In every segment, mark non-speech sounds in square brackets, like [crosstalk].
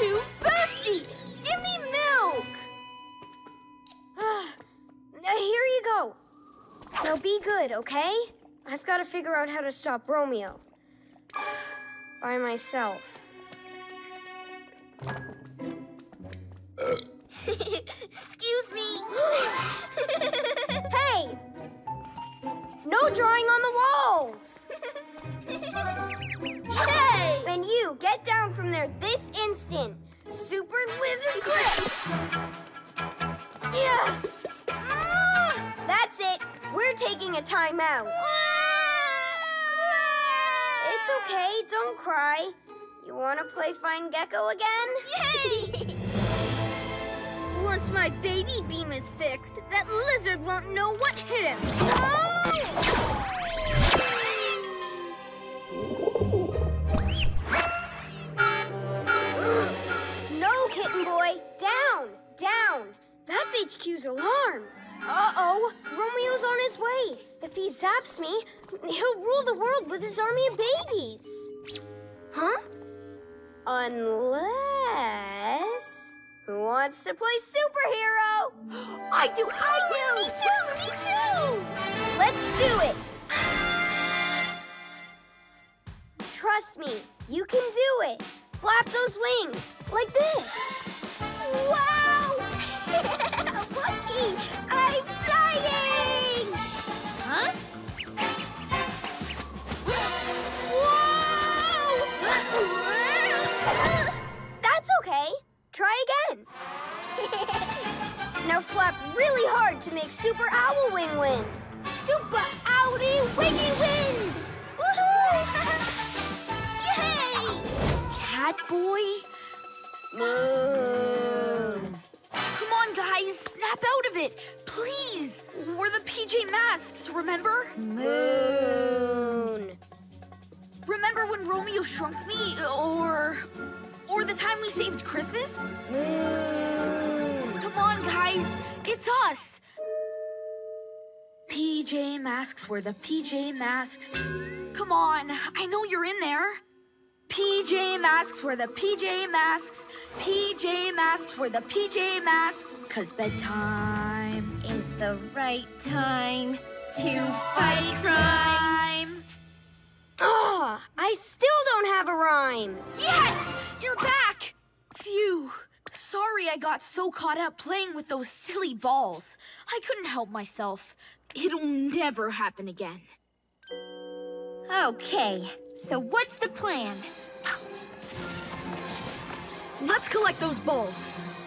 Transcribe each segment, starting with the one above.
too thirsty! Give me milk! Ah, uh, here you go. Now be good, okay? I've got to figure out how to stop Romeo. By myself. [laughs] Excuse me. [laughs] hey! No drawing on the walls! [laughs] Yay! And you, get down from there this instant. Super lizard grip! Yeah! Ah! That's it. We're taking a timeout. It's okay. Don't cry. You want to play Find Gekko again? Yay! [laughs] Once my baby beam is fixed, that lizard won't know what hit him. [gasps] no, kitten boy. Down, down. That's HQ's alarm. Uh-oh, Romeo's on his way. If he zaps me, he'll rule the world with his army of babies. Huh? Unless... Who wants to play superhero? [gasps] I do, I do! [gasps] Me too, me too! Let's do it! Trust me, you can do it. Flap those wings, like this. Wow! [laughs] Lucky! I'm flying! Huh? Whoa! [laughs] That's okay. Try again. [laughs] now flap really hard to make Super Owl Wing wind. Super Owly Wingy Wind! Woohoo! [laughs] Yay! Cat boy? Moon. Come on, guys, snap out of it, please. We're the PJ Masks, remember? Moon. Remember when Romeo shrunk me, or or the time we saved Christmas? Moon. Come on, guys, it's us. PJ Masks, we're the PJ Masks. Come on, I know you're in there. PJ Masks, we're the PJ Masks. PJ Masks, we're the PJ Masks. Cause bedtime Is the right time to fight crime. Ah, I still don't have a rhyme. Yes! You're back! Phew. Sorry I got so caught up playing with those silly balls. I couldn't help myself. It'll never happen again. Okay, so what's the plan? Let's collect those balls.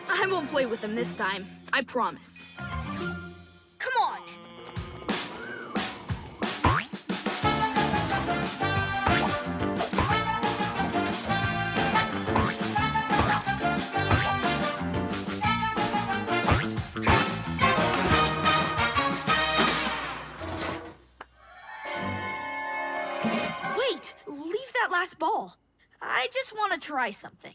I won't play with them this time. I promise. Come on. Just want to try something.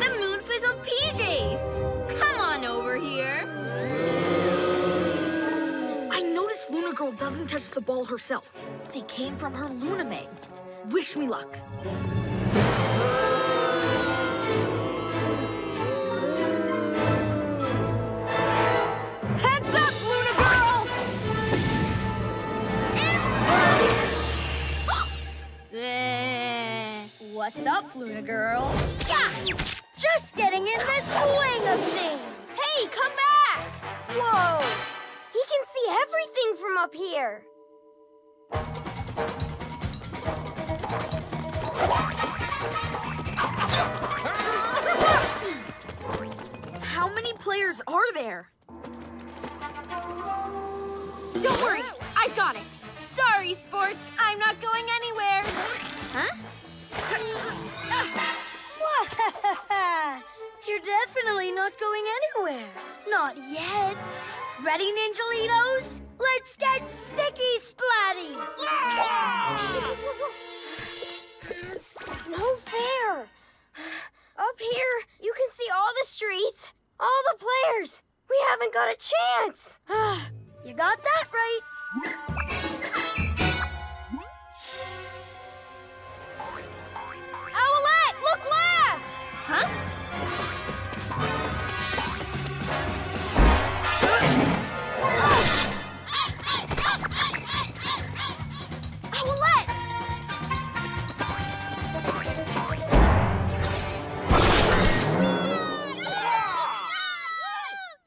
The moon fizzled PJs! Come on over here. I noticed Luna Girl doesn't touch the ball herself. They came from her Luna magnet. Wish me luck. What's up, Luna Girl? Yeah! Just getting in the swing of things. Hey, come back! Whoa! He can see everything from up here. How many players are there? Don't worry, I got it. Sorry, sports, I'm not going anywhere. Huh? [laughs] You're definitely not going anywhere. Not yet. Ready, Ninjalinos? Let's get sticky splatty! [laughs] no fair. Up here, you can see all the streets, all the players. We haven't got a chance. [sighs] You got that right. Huh? Owlette!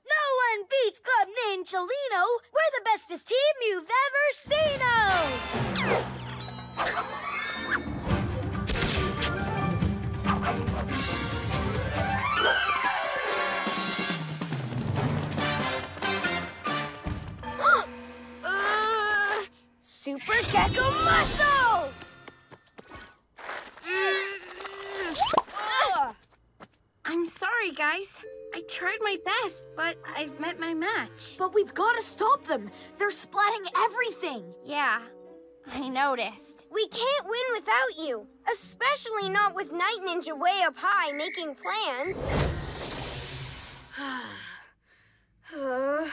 No one beats Club Ninjalino. We're the bestest team you've ever seen. -o. Super Gekko muscles! I'm sorry, guys. I tried my best, but I've met my match. But we've got to stop them. They're splatting everything. Yeah, I noticed. We can't win without you, especially not with Night Ninja way up high making plans. [sighs] [sighs] Uh,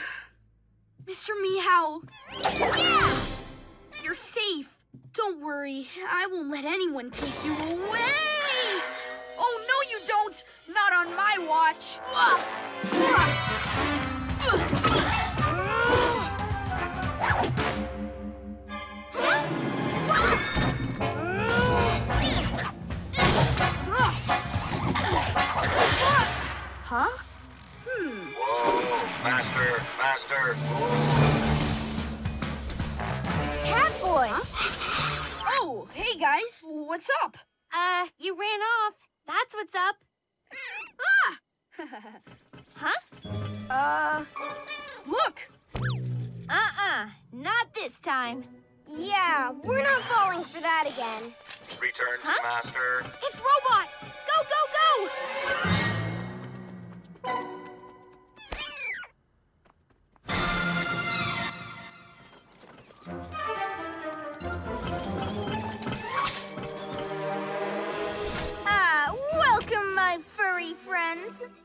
Mr. Meow. Yeah! You're safe. Don't worry. I won't let anyone take you away. Oh, no, you don't. Not on my watch. Huh? Hmm. Whoa, master, master. Oh, hey, guys. What's up? Uh, you ran off. That's what's up. Ah! [laughs] huh? Uh, Look. Uh-uh. Not this time. yeah, we're not falling for that again. Return to Huh? master. It's Robot! Go, go, go!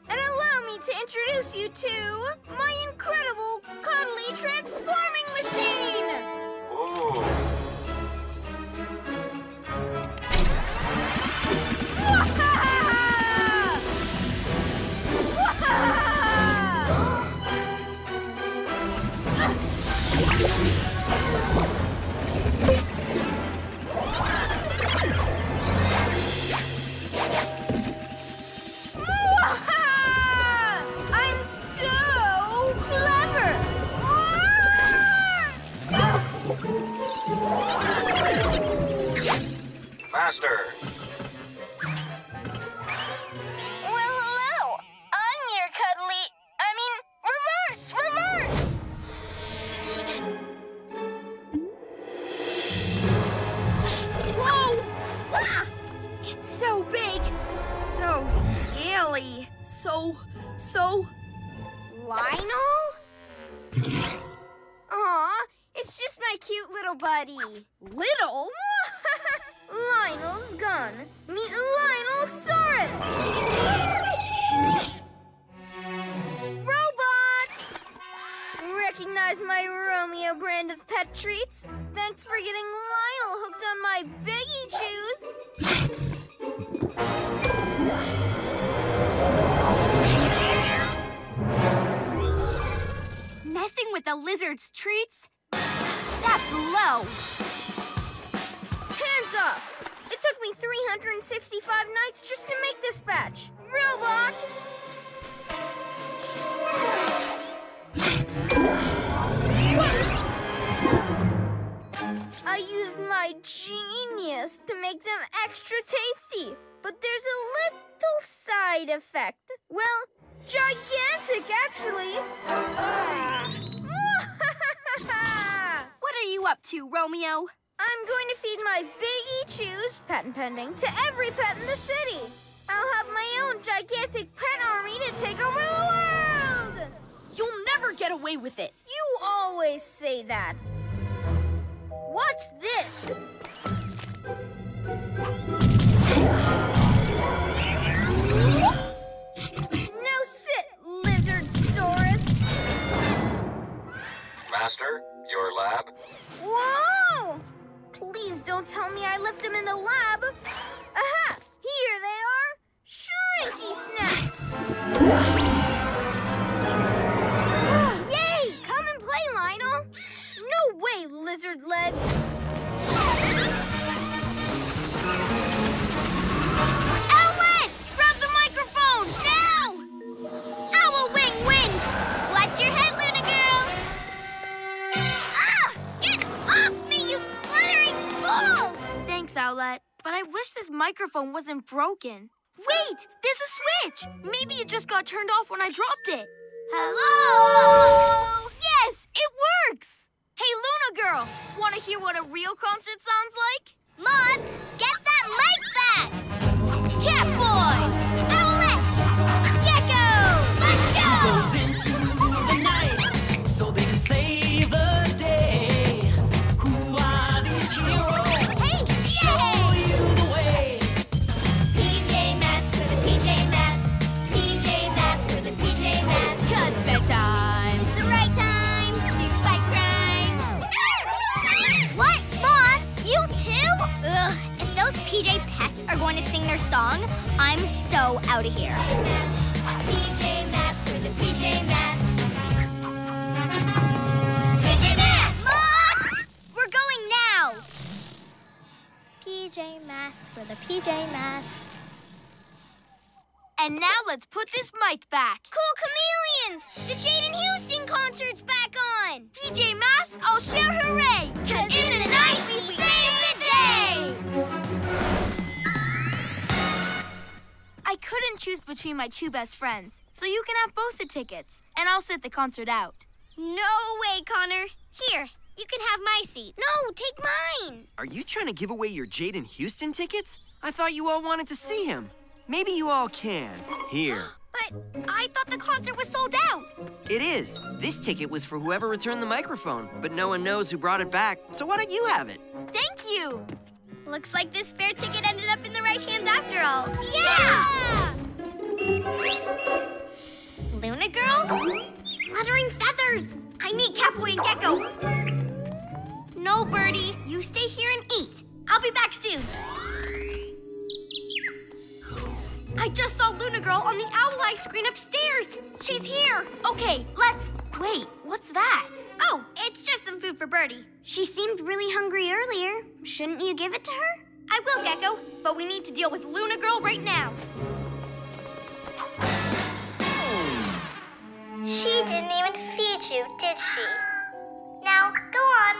And allow me to introduce you to my incredible, cuddly transforming machine! Ooh. Wahaha! Wahaha! The lizard's treats? That's low. Hands off! It took me 365 nights just to make this batch. Robot! I used my genius to make them extra tasty, but there's a little side effect. Well, gigantic, actually. Ah. What are you up to, Romeo? I'm going to feed my Biggie Chews, patent pending, to every pet in the city. I'll have my own gigantic pet army to take over the world! You'll never get away with it. You always say that. Watch this. Master, your lab? Whoa! Please don't tell me I left them in the lab. Aha! Here they are! Shrinky snacks! Yay! Come and play, Lionel! No way, lizard legs! But I wish this microphone wasn't broken. Wait! There's a switch! Maybe it just got turned off when I dropped it. Hello? Yes! It works! Hey, Luna Girl! Want to hear what a real concert sounds like? Moths, get that mic back! So out here. PJ Masks for the PJ Masks. PJ Masks! We're going now. PJ Masks for the PJ Masks. And now let's put this mic back. My two best friends, so you can have both the tickets, and I'll sit the concert out. No way, Connor. Here, you can have my seat. No, take mine. Are you trying to give away your Jaden Houston tickets? I thought you all wanted to see him. Maybe you all can. Here. [gasps] But I thought the concert was sold out. It is. This ticket was for whoever returned the microphone, but no one knows who brought it back, so why don't you have it? Thank you! Looks like this spare ticket ended up in the right hands after all. Yeah! Luna girl? Fluttering feathers! I need Catboy and Gekko. No, Birdie. You stay here and eat. I'll be back soon. I just saw Luna Girl on the Owl Eye screen upstairs. She's here. Okay, let's. Wait, what's that? Oh, it's just some food for Birdie. She seemed really hungry earlier. Shouldn't you give it to her? I will, Gekko, but we need to deal with Luna Girl right now. She didn't even feed you, did she? Now, go on.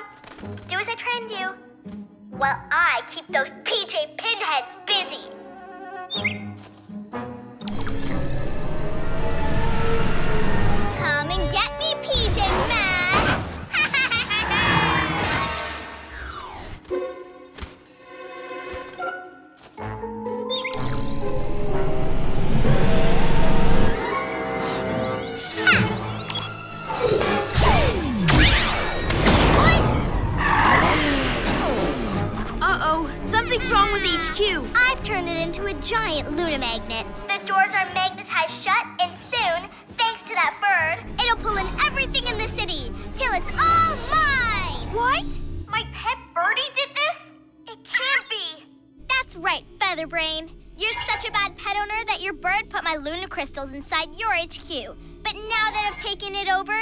Do as I trained you. While I keep those PJ Pinheads busy. Magnet. The doors are magnetized shut, and soon, thanks to that bird, It'll pull in everything in the city till it's all mine! What? my pet birdie did this? It can't be. That's right, Featherbrain. You're such a bad pet owner that your bird put my Luna crystals inside your HQ. But now that I've taken it over,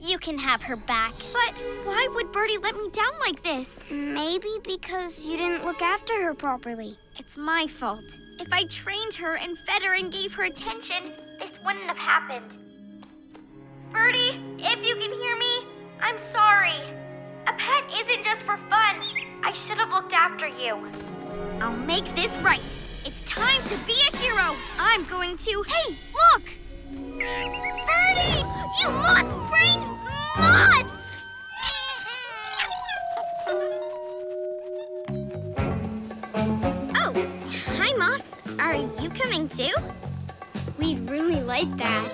you can have her back. But why would Birdie let me down like this? Maybe because you didn't look after her properly. It's my fault. If I trained her and fed her and gave her attention, This wouldn't have happened. Birdie, if you can hear me, I'm sorry. A pet isn't just for fun. I should have looked after you. I'll make this right. It's time to be a hero. I'm going to. Hey, look! Birdie! You moth brain moth! You coming too? We'd really like that.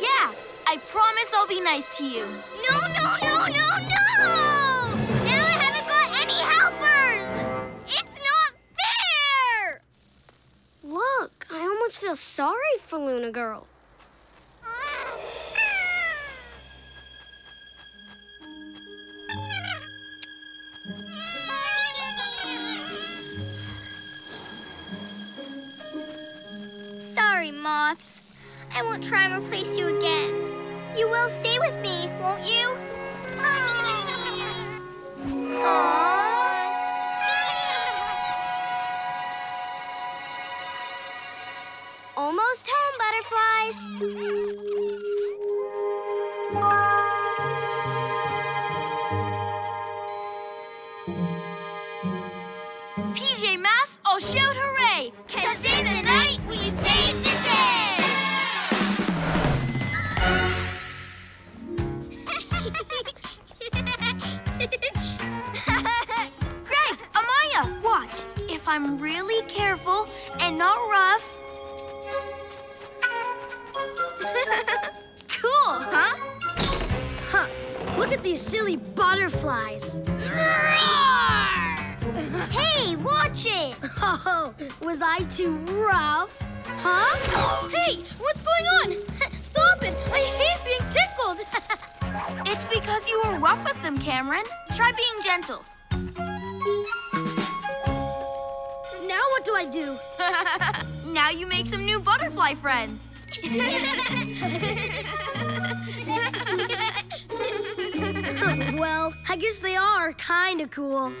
Yeah, I promise I'll be nice to you. No, no, no, no, no! Now I haven't got any helpers! It's not fair! Look, I almost feel sorry for Luna Girl. Try and replace you again. You will stay with me, won't you? [laughs] Almost home, butterflies. I'm really careful and not rough. [laughs] cool, huh? Huh. Look at these silly butterflies. [laughs] Hey, watch it! Oh, was I too rough? Huh? Hey, what's going on? [laughs] Stop it! I hate being tickled. It's because you were rough with them, Cameron. Try being gentle. Do I do? [laughs] now you make some new butterfly friends. [laughs] well, I guess they are kind of cool.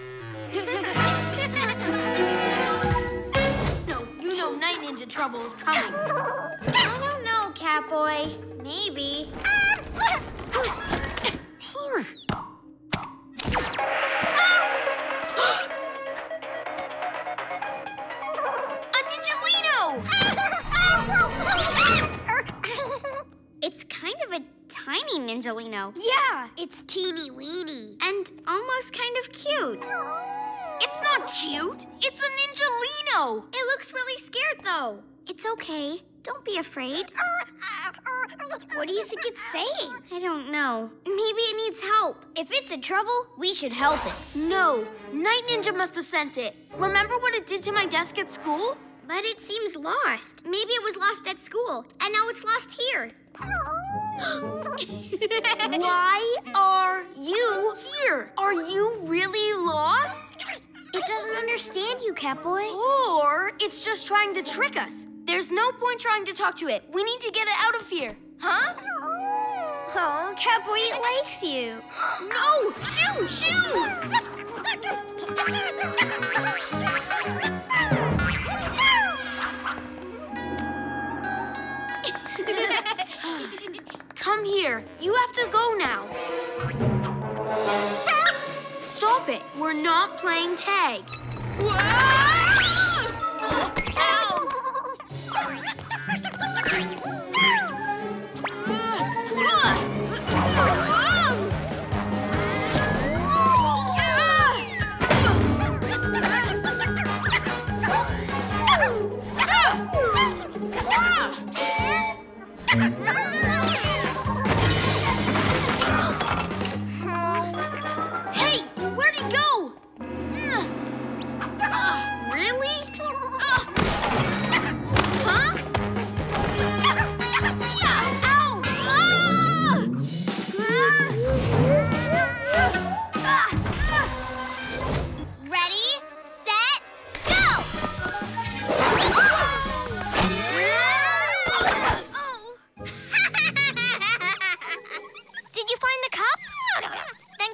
No, you know Night Ninja trouble is coming. I don't know, Catboy. Maybe. Ninjalino. Yeah, it's teeny weeny. And almost kind of cute. It's not cute. It's a Ninjalino. It looks really scared, though. It's okay. Don't be afraid. What do you think it's saying? I don't know. Maybe it needs help. If it's in trouble, we should help it. No, Night Ninja must have sent it. Remember what it did to my desk at school? But it seems lost. Maybe it was lost at school, and now it's lost here. [gasps] Why are you here? Are you really lost? It doesn't understand you, Catboy. Or it's just trying to trick us. There's no point trying to talk to it. We need to get it out of here. Huh? Oh, Catboy, it likes you. [gasps] No! Shoo! Shoo! [laughs] here. You have to go now. Stop it. We're not playing tag. Hey,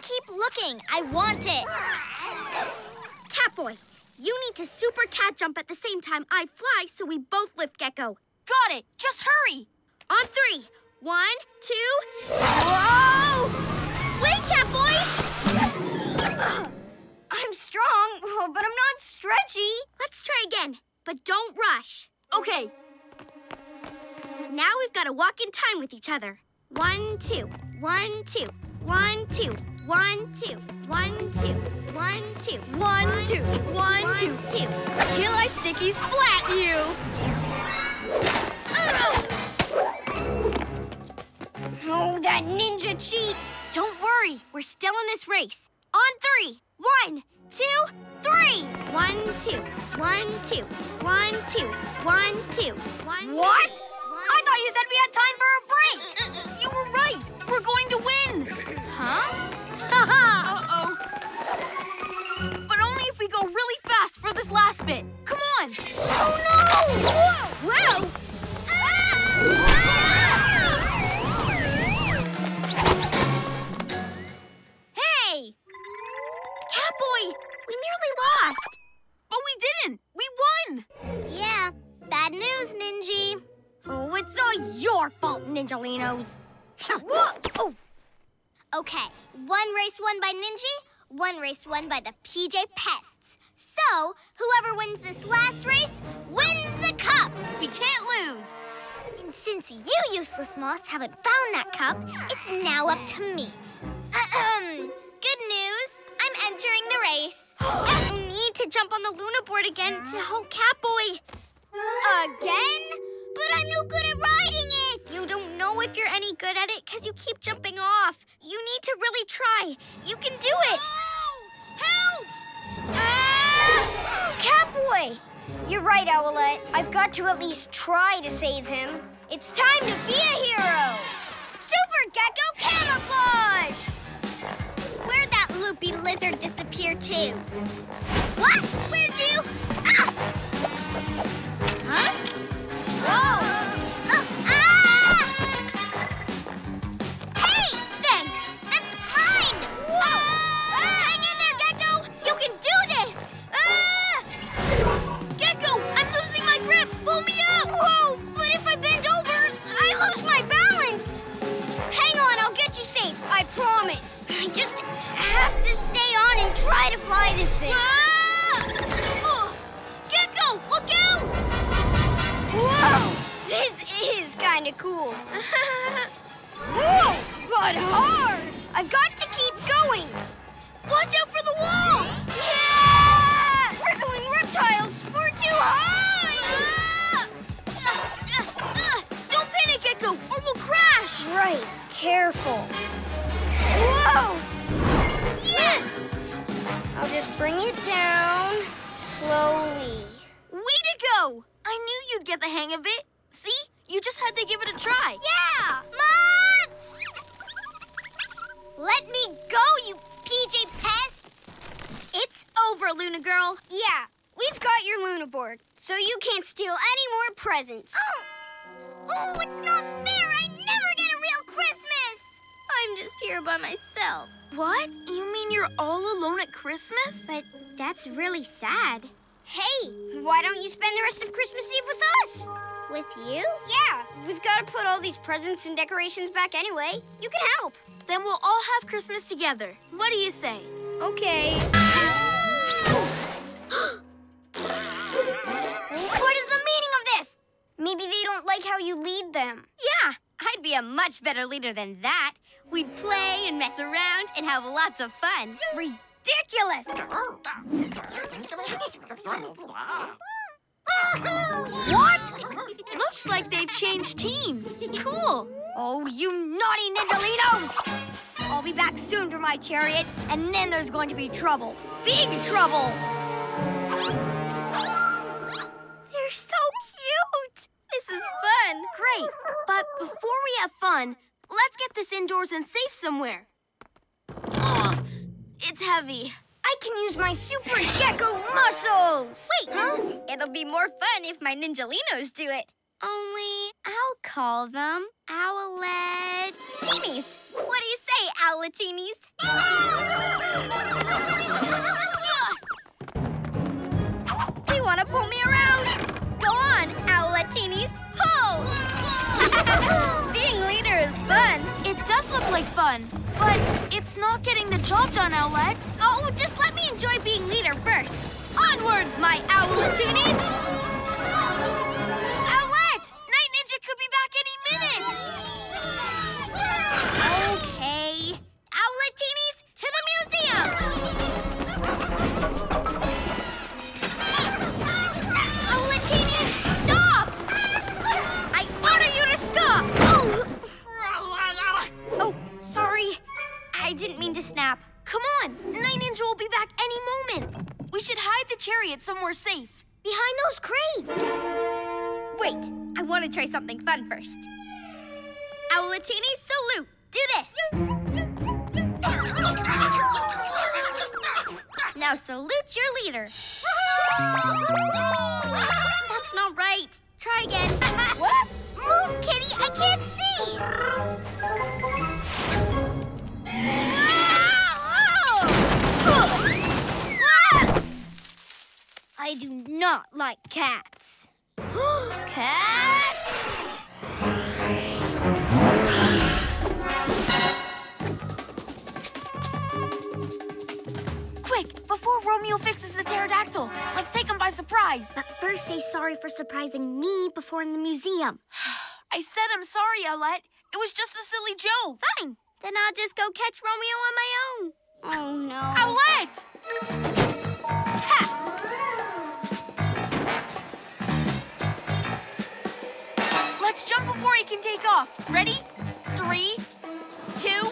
Keep looking. I want it. Catboy, you need to super cat jump at the same time I fly so we both lift Gekko. Got it. Just hurry. On three. One, two. Whoa! Wait, Catboy! [sighs] I'm strong, [laughs] but I'm not stretchy. Let's try again, but don't rush. Okay. Now we've got to walk in time with each other. One, two. One, two. One, two. One, two. One, two. One, two. One, two. One, two. two. Till I sticky splat you. Oh, that ninja cheat. Don't worry. We're still in this race. On three. One, two, three. One, two. One, two. One, two. One, two. One, What? two. I thought you said we had time for a break. You were right. We're going to win. Huh? Uh-oh. But only if we go really fast for this last bit. Come on. Oh no! One race won by the PJ Pests. So, whoever wins this last race wins the cup. We can't lose. And since you useless moths haven't found that cup, it's now up to me. Good news. I'm entering the race. you need to jump on the Luna board again to help Catboy. Again? But I'm no good at riding it. You don't know if you're any good at it because you keep jumping off. You need to really try. You can do it. Catboy! You're right, Owlette. I've got to at least try to save him. It's time to be a hero! Super Gekko Camouflage! Where'd that loopy lizard disappear to? What? Where'd I knew you'd get the hang of it. See? You just had to give it a try. Yeah! Moths! Let me go, you PJ pests! It's over, Luna Girl. Yeah, we've got your Luna board, so you can't steal any more presents. Oh! Oh, it's not fair! I never get a real Christmas! I'm just here by myself. What? You mean you're all alone at Christmas? But that's really sad. Hey, why don't you spend the rest of Christmas Eve with us? With you? Yeah, we've got to put all these presents and decorations back anyway. You can help. Then we'll all have Christmas together. What do you say? Okay. [gasps] what is the meaning of this? Maybe they don't like how you lead them. yeah, I'd be a much better leader than that. We'd play and mess around and have lots of fun. Ridiculous! What? Looks like they've changed teams. Cool. Oh, you naughty Ninjalinos! I'll be back soon for my chariot, and then there's going to be trouble. Big trouble! They're so cute! This is fun! Great. But before we have fun, let's get this indoors and safe somewhere. It's heavy. I can use my super gekko muscles. Wait, huh? It'll be more fun if my Ninjalinos do it. Only I'll call them Owlet Teenies. What do you say, Owletinis? they [laughs] want to pull me around. Go on, Owletinis. Pull! [laughs] Is fun. It does look like fun, but it's not getting the job done, Owlette. Oh, just let me enjoy being leader first. Onwards, my. Owlette! Chariot somewhere safe. Behind those crates. Wait, I want to try something fun first. Owletini, salute! Do this! Now salute your leader. That's not right. Try again. [laughs] What? Move, Kitty! I can't see! I do not like cats. [gasps] cats! Quick, before Romeo fixes the pterodactyl, let's take him by surprise. But first say sorry for surprising me before in the museum. [sighs] I said I'm sorry, Owlette. It was just a silly joke. Fine. Then I'll just go catch Romeo on my own. [laughs] Oh, no. Owlette! Before he can take off. Ready? Three, two,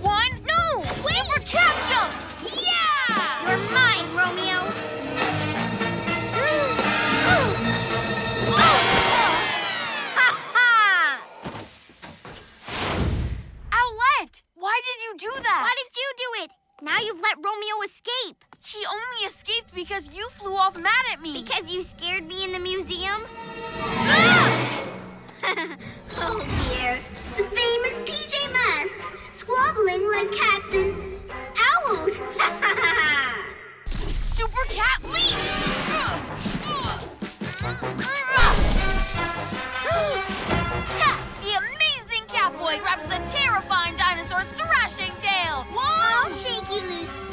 one. No! Super cat jump! Yeah! You're mine, Romeo. Ha [laughs] ha! Owlette! Why did you do that? Why did you do it? Now you've let Romeo escape. He only escaped because you flew off mad at me. Because you scared me in the museum? Ah! [laughs] Oh dear. The famous PJ Masks, squabbling like cats and owls. [laughs] Super cat leap! [laughs] the amazing Catboy grabs the terrifying dinosaur's thrashing tail. I'll shake you loose,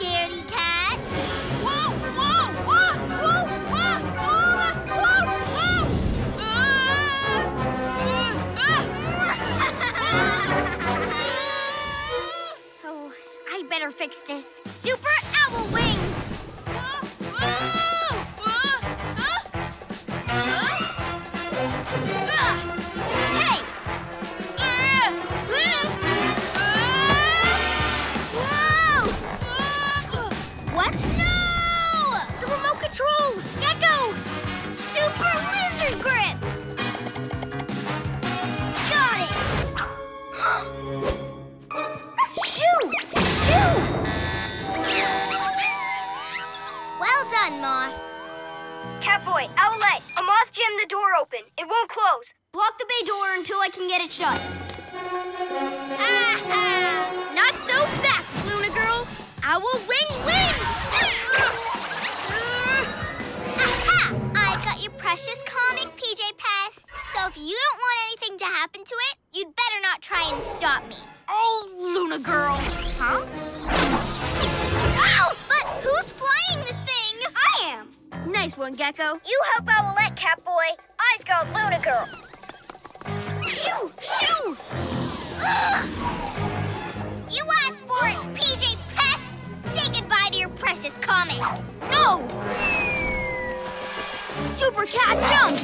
Huh? Ow! But who's flying this thing? I am. Nice one, Gekko. You help Owlette, Catboy. I've got Luna Girl. Shoo! Shoo! Ugh! You asked for it, PJ Pests! Say goodbye to your precious comic. No! Super Cat Jump!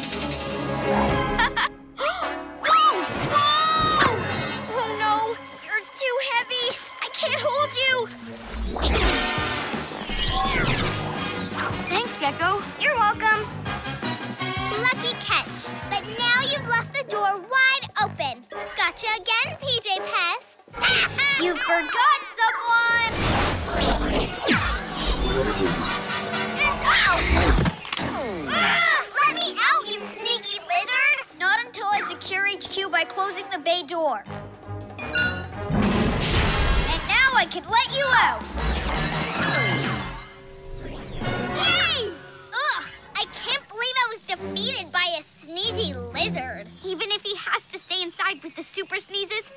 [laughs] Gekko. You're welcome. Lucky catch. But now you've left the door wide open. Gotcha again, PJ Pests. [laughs] You forgot someone! Let me out, you sneaky lizard! Not until I secure HQ by closing the bay door. And now I can let you out. Defeated by a sneezy lizard. Even if he has to stay inside with the super sneezes,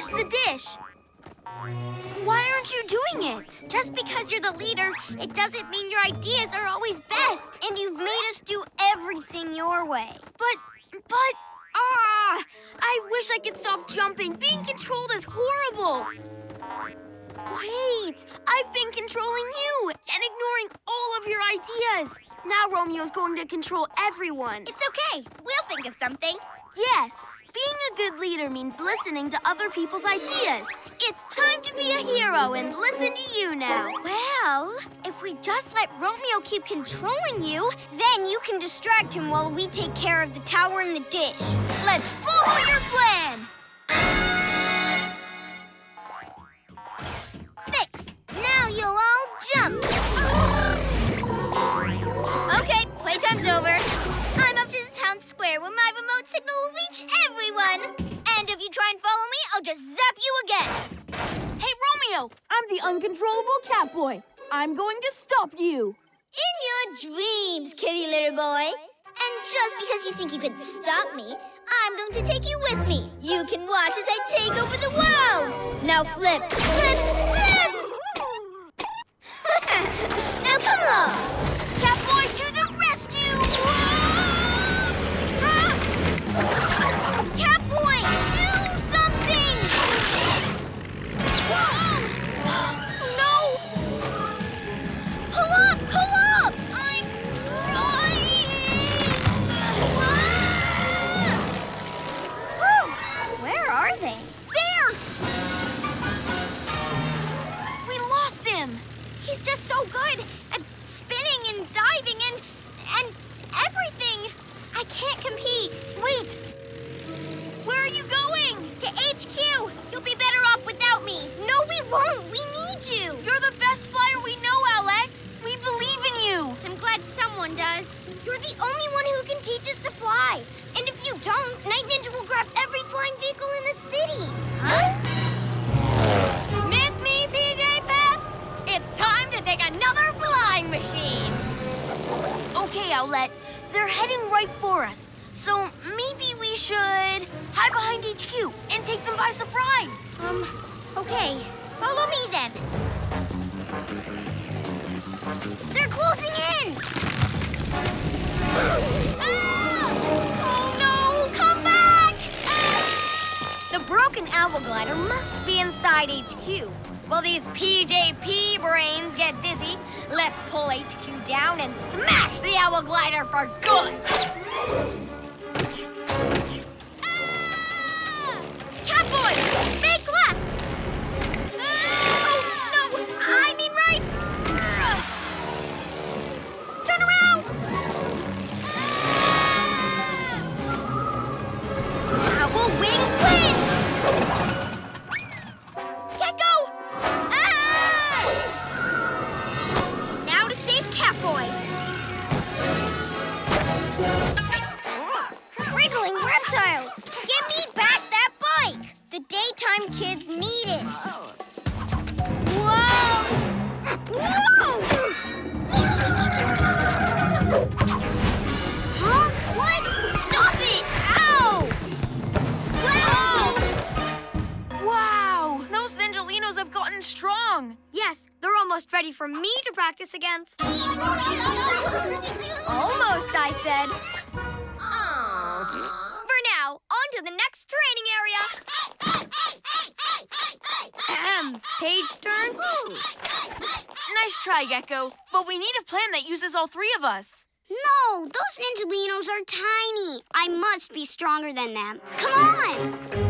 smash the dish. Why aren't you doing it? Just because you're the leader, it doesn't mean your ideas are always best. And you've made us do everything your way. But, but, ah! I wish I could stop jumping. Being controlled is horrible. Wait, I've been controlling you and ignoring all of your ideas. Now Romeo's going to control everyone. It's okay. We'll think of something. Yes, Being a good leader means listening to other people's ideas. It's time to be a hero and listen to you now. Well, if we just let Romeo keep controlling you, then you can distract him while we take care of the tower and the dish. Let's follow your plan. Fix! Now you'll all jump! [gasps] Okay, playtime's over. Square where my remote signal will reach everyone. And if you try and follow me, I'll just zap you again. Hey, Romeo, I'm the uncontrollable Catboy. I'm going to stop you. In your dreams, kitty litter boy. And just because you think you can stop me, I'm going to take you with me. You can watch as I take over the world. Now flip, flip, Okay, They're heading right for us. So maybe we should hide behind HQ and take them by surprise. Um, okay. Follow me then. They're closing in. Ah! Oh no! Come back! The broken owl glider must be inside HQ. While these PJP brains get dizzy, let's pull HQ down and smash the owl glider for good. Kids need it. Whoa! Whoa! Huh? What? Stop it! Ow! Whoa! Wow! Those Ninjalinos have gotten strong. Yes, they're almost ready for me to practice against. Almost, I said. For now, on to the next training area. Page turn. Nice try, Gekko. But we need a plan that uses all three of us. No, those Ninjalinos are tiny. I must be stronger than them. Come on!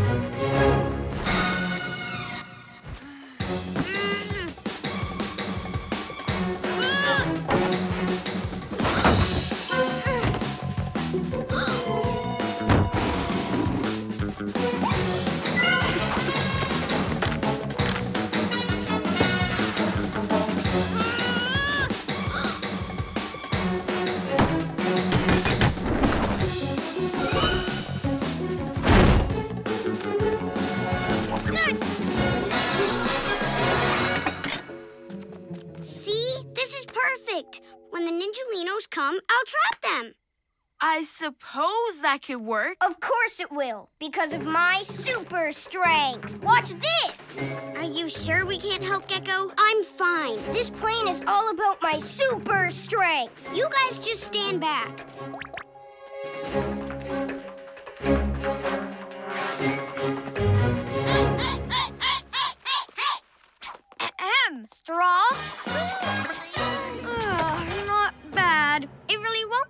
Ninjalinos come, I'll trap them. I suppose that could work. Of course it will, because of my super strength. Watch this! Are you sure we can't help Gekko? I'm fine. This plane is all about my super strength. You guys just stand back. Ahem, straw. [laughs]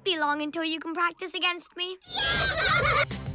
be long until you can practice against me. [laughs]